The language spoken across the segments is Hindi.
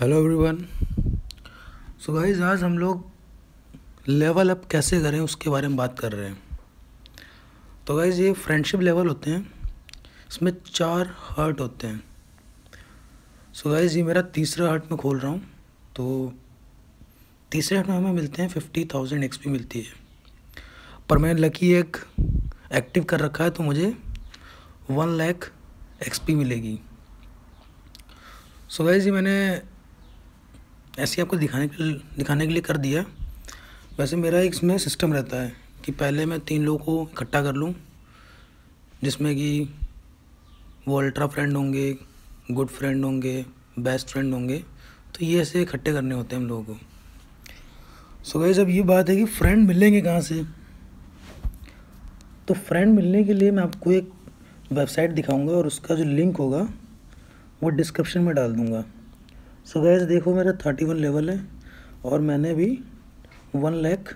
हेलो एवरीवन सो गाइस आज हम लोग लेवल अप कैसे करें उसके बारे में बात कर रहे हैं। तो गाइस ये फ्रेंडशिप लेवल होते हैं। इसमें चार हर्ट होते हैं। सो गाइस ये मेरा तीसरा हर्ट मैं खोल रहा हूँ। तो तीसरे हर्ट में हमें मिलते हैं फिफ्टी थाउज़ेंड एक्सपी मिलती है। पर मैंने लकी एक एक्टिव कर रखा है तो मुझे वन लैख एक्सपी मिलेगी। सो so गाइस ये मैंने ऐसे आपको दिखाने के लिए दिखाने के लिए कर दिया। वैसे मेरा एक इसमें सिस्टम रहता है कि पहले मैं तीन लोगों को इकट्ठा कर लूँ, जिसमें कि वो अल्ट्रा फ्रेंड होंगे गुड फ्रेंड होंगे बेस्ट फ्रेंड होंगे तो ये ऐसे इकट्ठे करने होते हैं हम लोगों को। सो गई जब ये बात है कि फ्रेंड मिलेंगे कहाँ से? तो फ्रेंड मिलने के लिए मैं आपको एक वेबसाइट दिखाऊँगा और उसका जो लिंक होगा, वो डिस्क्रिप्शन में डाल दूँगा। सो गैस देखो मेरा थर्टी वन लेवल है और मैंने भी वन लैख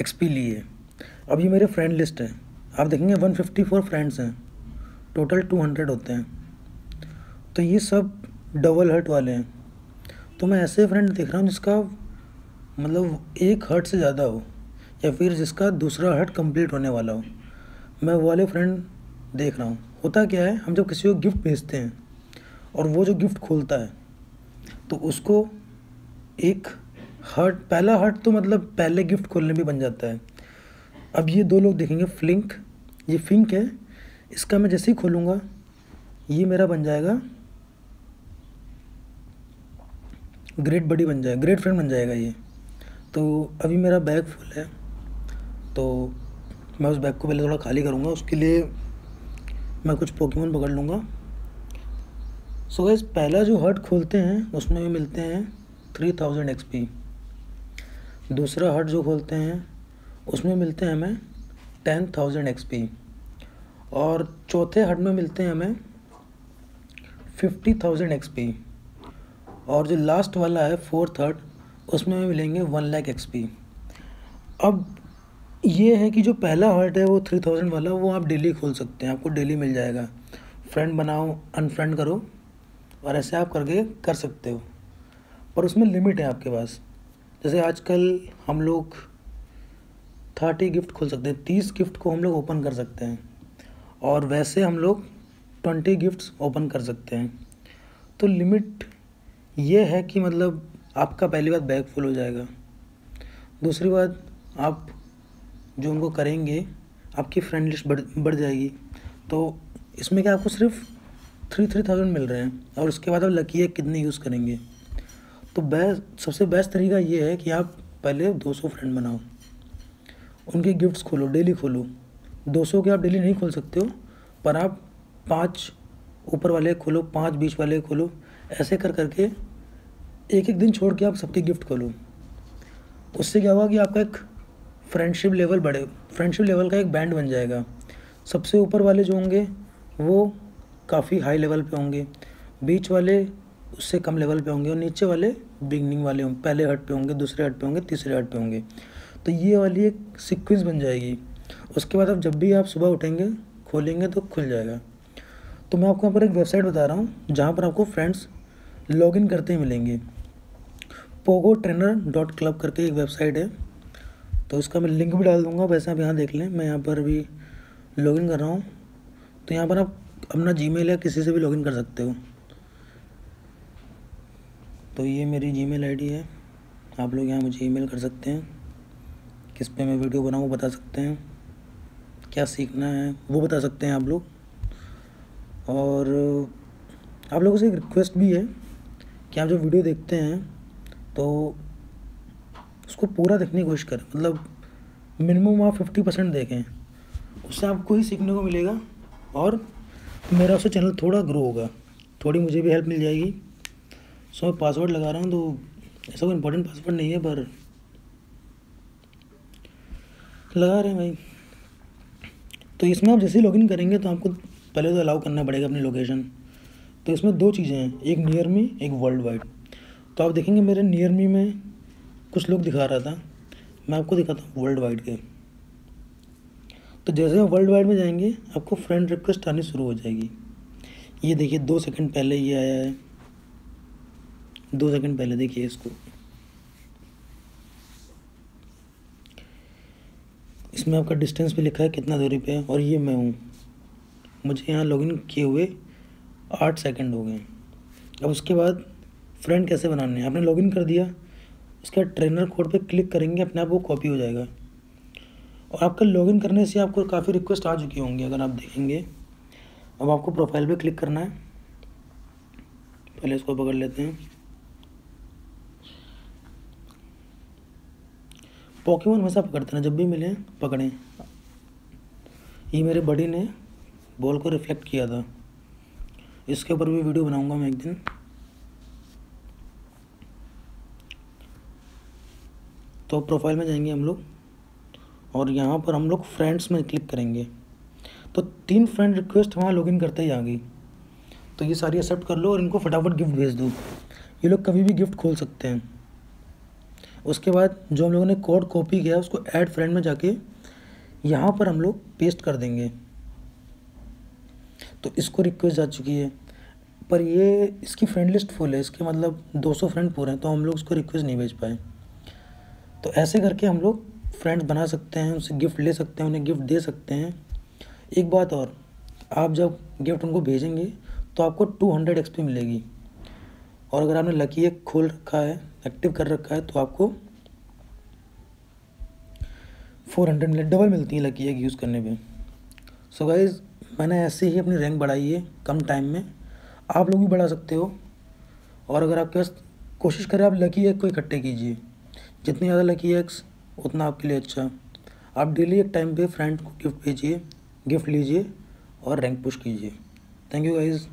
एक्सपी ली है। अब ये मेरे फ्रेंड लिस्ट है। आप देखेंगे वन फिफ्टी फोर फ्रेंड्स हैं। टोटल टू हंड्रेड होते हैं। तो ये सब डबल हर्ट वाले हैं। तो मैं ऐसे फ्रेंड देख रहा हूँ जिसका मतलब एक हर्ट से ज़्यादा हो, या फिर जिसका दूसरा हर्ट कंप्लीट होने वाला हो। मैं वो वाले फ्रेंड देख रहा हूँ। होता क्या है, हम जब किसी को गिफ्ट भेजते हैं और वो जो गिफ्ट खोलता है तो उसको एक हर्ट, पहला हर्ट तो मतलब पहले गिफ्ट खोलने भी बन जाता है। अब ये दो लोग देखेंगे फ्लिंक ये फिंक है, इसका मैं जैसे ही खोलूँगा, ये मेरा बन जाएगा ग्रेट बडी बन जाएगा ग्रेट फ्रेंड बन जाएगा ये। तो अभी मेरा बैग फुल है तो मैं उस बैग को पहले थोड़ा खाली करूँगा, उसके लिए मैं कुछ पोकेमोन पकड़ लूँगा। सो गैस पहला जो हर्ट खोलते हैं, उसमें भी मिलते हैं थ्री थाउज़ेंड एक्स पी दूसरा हट जो खोलते हैं, उसमें मिलते हैं हमें टेन थाउज़ेंड एक्स पी और चौथे हट में मिलते हैं हमें फिफ्टी थाउज़ेंड एक्स पी और जो लास्ट वाला है फोर्थ हर्ट उसमें भी मिलेंगे वन लाख एक्स पी अब ये है कि जो पहला हर्ट है, वो थ्री थाउज़ेंड वाला, वो आप डेली खोल सकते हैं। आपको डेली मिल जाएगा। फ्रेंड बनाओ अनफ्रेंड करो। और ऐसे आप करके कर सकते हो। पर उसमें लिमिट है आपके पास। जैसे आजकल हम लोग थर्टी गिफ्ट खोल सकते हैं, तीस गिफ्ट को हम लोग ओपन कर सकते हैं। और वैसे हम लोग ट्वेंटी गिफ्ट्स ओपन कर सकते हैं। तो लिमिट ये है कि मतलब आपका पहली बात बैग फुल हो जाएगा। दूसरी बात, आप जो उनको करेंगे, आपकी फ्रेंड लिस्ट बढ़ बढ़ जाएगी। तो इसमें क्या आपको सिर्फ़ थ्री थ्री थाउज़ेंड मिल रहे हैं और उसके बाद आप लकी है, कितने यूज़ करेंगे? तो बेस्ट सबसे बेस्ट तरीका ये है कि आप पहले 200 फ्रेंड बनाओ। उनके गिफ्ट्स खोलो डेली खोलो। 200 के आप डेली नहीं खोल सकते हो, पर आप पाँच ऊपर वाले खोलो, पाँच बीच वाले खोलो। ऐसे कर करके एक एक दिन छोड़ के आप सबके गिफ्ट खोलो। उससे क्या होगा कि आपका एक फ्रेंडशिप लेवल बढ़े फ्रेंडशिप लेवल का एक बैंड बन जाएगा। सबसे ऊपर वाले जो होंगे, वो काफ़ी हाई लेवल पे होंगे। बीच वाले उससे कम लेवल पे होंगे और नीचे वाले बिगनिंग वाले होंगे पहले हट पे होंगे, दूसरे हट पे होंगे, तीसरे हट पे होंगे। तो ये वाली एक सिक्वेंस बन जाएगी। उसके बाद आप जब भी आप सुबह उठेंगे, खोलेंगे तो खुल जाएगा। तो मैं आपको यहाँ पर एक वेबसाइट बता रहा हूँ, जहाँ पर आपको फ्रेंड्स लॉगिन करते ही मिलेंगे। पोगो ट्रेनर डॉट क्लब करके एक वेबसाइट है। तो इसका मैं लिंक भी डाल दूँगा, वैसे आप यहाँ देख लें, मैं यहाँ पर भी लॉगिन कर रहा हूँ। तो यहाँ पर आप अपना जी मेल या किसी से भी लॉगिन कर सकते हो। तो ये मेरी जी मेल आई है। आप लोग यहाँ मुझे ईमेल कर सकते हैं। किस पे मैं वीडियो बनाऊँ वो बता सकते हैं। क्या सीखना है वो बता सकते हैं आप लोग। और आप लोगों से एक रिक्वेस्ट भी है कि आप जब वीडियो देखते हैं तो उसको पूरा देखने की कोशिश करें। मतलब मिनिमम आप फिफ्टी परसेंट देखें। उससे आपको ही सीखने को मिलेगा और मेरा उससे चैनल थोड़ा ग्रो होगा। थोड़ी मुझे भी हेल्प मिल जाएगी। सो मैं पासवर्ड लगा रहा हूँ तो ऐसा कोई इम्पोर्टेंट पासवर्ड नहीं है, पर लगा रहे हैं भाई। तो इसमें आप जैसे लॉगिन करेंगे तो आपको पहले तो अलाउ करना पड़ेगा अपनी लोकेशन तो इसमें दो चीज़ें हैं, एक नियर मी एक वर्ल्ड वाइड तो आप देखेंगे मेरे नियर मी में कुछ लोग दिखा रहा था। मैं आपको दिखाता हूँ वर्ल्ड वाइड के। तो जैसे आप वर्ल्ड वाइड में जाएँगे, आपको फ्रेंड रिक्वेस्ट आनी शुरू हो जाएगी। ये देखिए, दो सेकंड पहले ये आया है। दो सेकंड पहले देखिए इसको। इसमें आपका डिस्टेंस भी लिखा है, कितना दूरी पे है, और ये मैं हूँ। मुझे यहाँ लॉगिन किए हुए आठ सेकंड हो गए अब उसके बाद फ्रेंड कैसे बनाने हैं? आपने लॉगिन कर दिया, उसके ट्रेनर कोड पे क्लिक करेंगे, अपने आप वो कॉपी हो जाएगा। और आपका लॉगिन करने से आपको काफ़ी रिक्वेस्ट आ चुकी होंगी अगर आप देखेंगे। अब आपको प्रोफ़ाइल पे क्लिक करना है। पहले इसको पकड़ लेते हैं। पॉकीमोन हमेशा पकड़ते हैं, जब भी मिले पकड़ें। ये मेरे बड़ी ने बॉल को रिफ्लेक्ट किया था। इसके ऊपर भी वीडियो बनाऊँगा मैं एक दिन। तो प्रोफ़ाइल में जाएँगे हम लोग। और यहाँ पर हम लोग फ्रेंड्स में क्लिक करेंगे। तो तीन फ्रेंड रिक्वेस्ट वहाँ लॉगिन करते ही आ गई। तो ये सारी एक्सेप्ट कर लो और इनको फटाफट गिफ्ट भेज दो। ये लोग कभी भी गिफ्ट खोल सकते हैं। उसके बाद जो हम लोगों ने कोड कॉपी किया, उसको ऐड फ्रेंड में जाके यहाँ पर हम लोग पेस्ट कर देंगे। तो इसको रिक्वेस्ट जा चुकी है। पर ये इसकी फ्रेंड लिस्ट फुल है। इसके मतलब 200 फ्रेंड पूरे हैं तो हम लोग उसको रिक्वेस्ट नहीं भेज पाए। तो ऐसे करके हम लोग फ्रेंड्स बना सकते हैं, उनसे गिफ्ट ले सकते हैं, उन्हें गिफ्ट दे सकते हैं। एक बात और, आप जब गिफ्ट उनको भेजेंगे तो आपको टू हंड्रेड एक्सपी मिलेगी। और अगर आपने लकी एक खोल रखा है एक्टिव कर रखा है तो आपको फोर हंड्रेड मिले डबल मिलती है लकी एक यूज़ करने पे। सो गाइज़ मैंने ऐसे ही अपनी रैंक बढ़ाई है, कम टाइम में। आप लोग भी बढ़ा सकते हो। और अगर आपके पास कोशिश करें, आप लकी एक को इकट्ठे कीजिए। जितनी ज़्यादा लकी एक्स उतना आपके लिए अच्छा। आप डेली एक टाइम पे फ्रेंड को गिफ्ट भेजिए गिफ्ट लीजिए और रैंक पुश कीजिए। Thank you guys